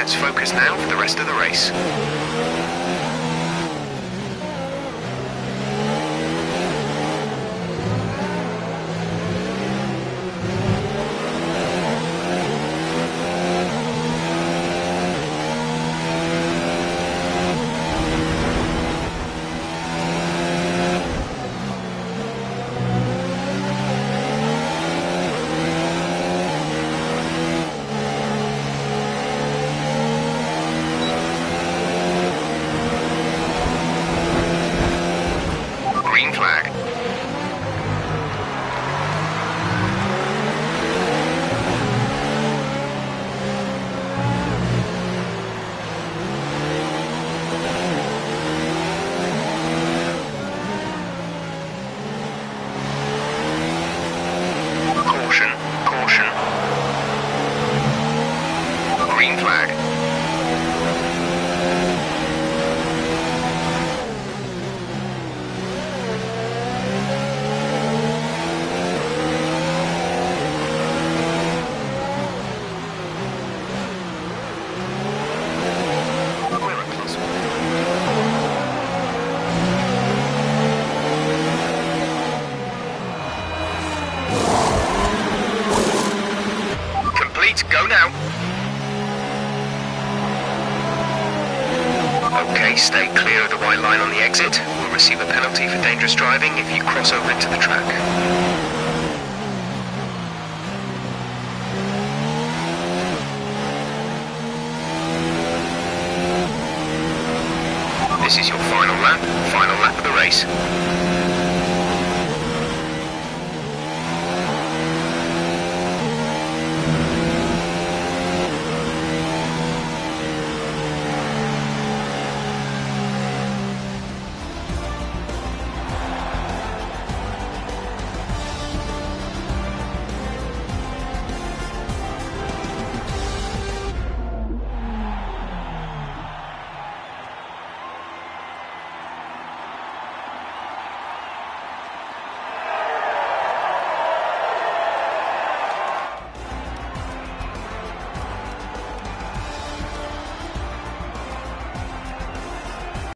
Let's focus now for the rest of the race. Okay, stay clear of the white line on the exit. We'll receive a penalty for dangerous driving if you cross over into the track. This is your final lap, final lap of the race.